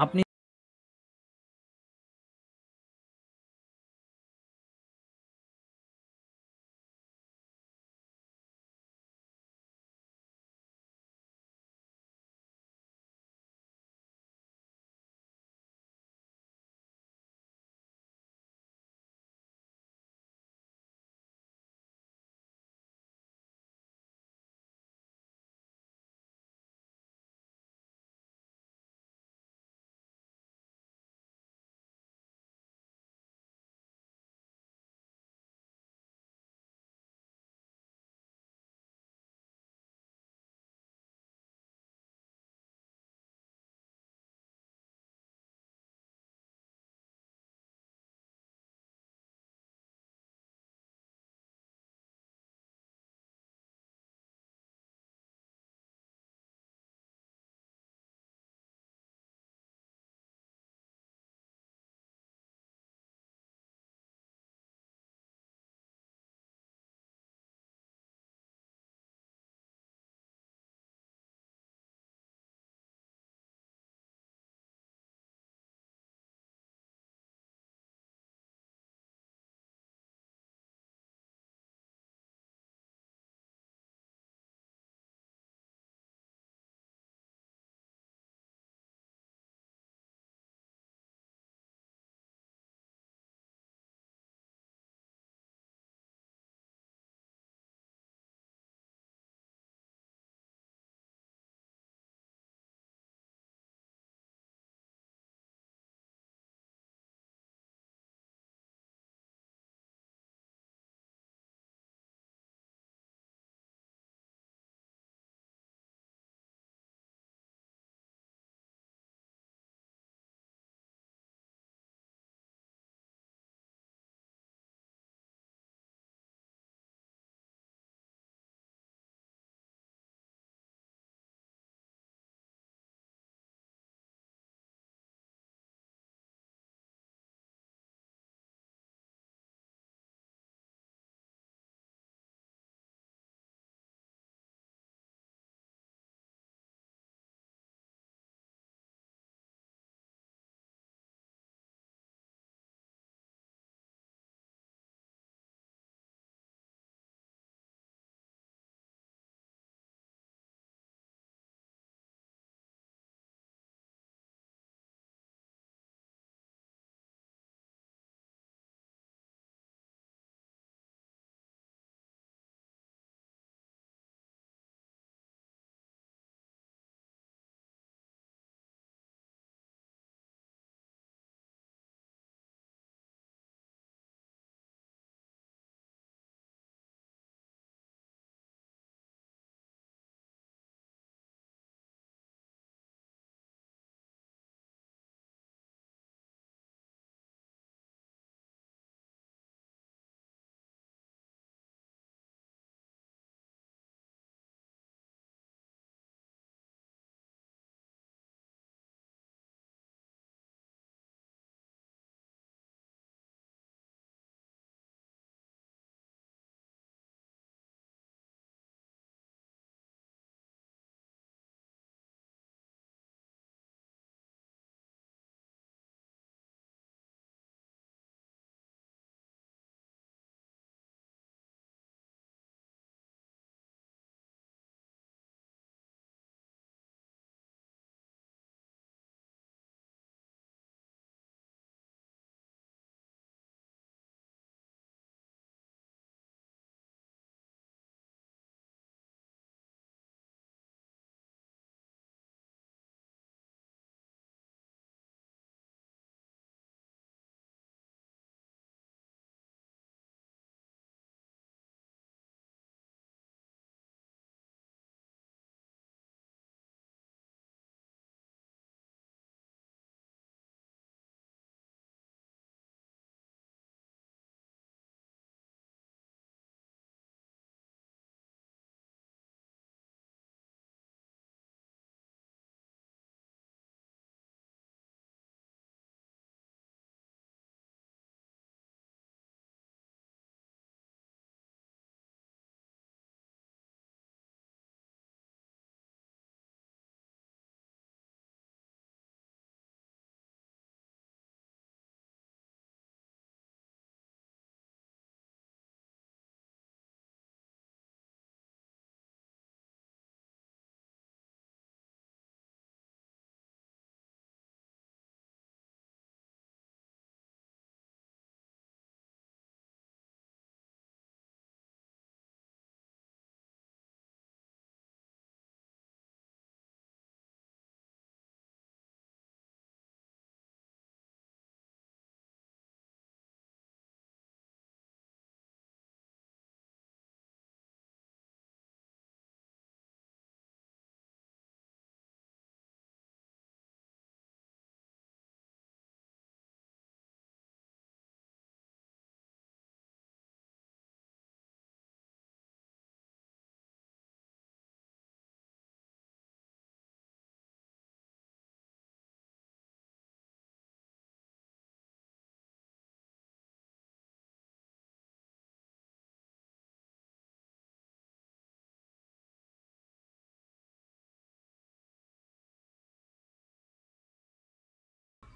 আপনি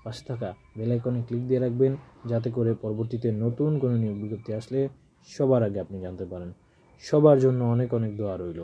পাশে থাকা বেলাইকনে ক্লিক দিয়ে রাখবেন, যাতে করে পরবর্তীতে নতুন কোনো নিয়োগ বিজ্ঞপ্তি আসলে সবার আগে আপনি জানতে পারেন। সবার জন্য অনেক অনেক দোয়া রইল।